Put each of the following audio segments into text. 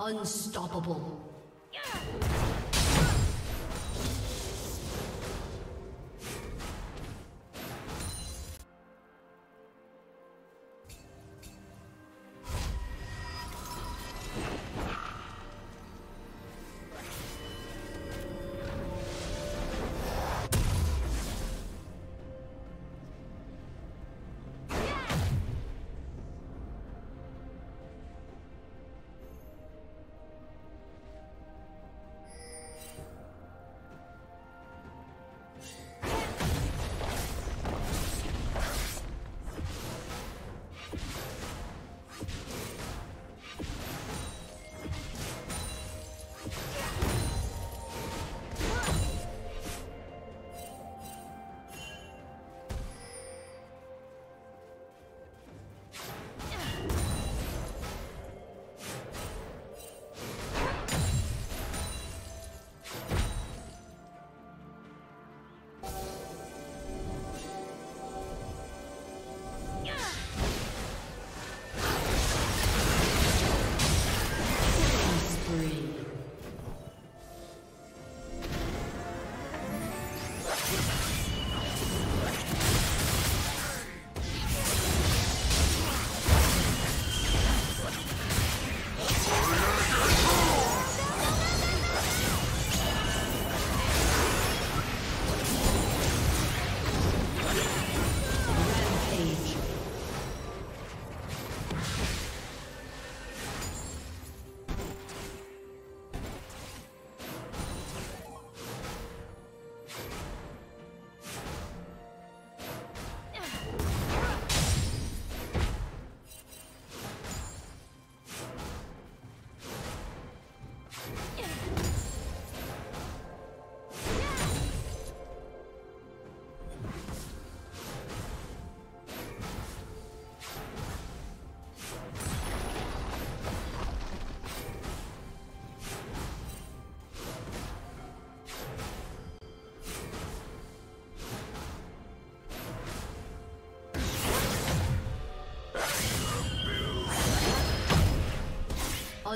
Unstoppable.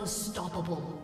Unstoppable.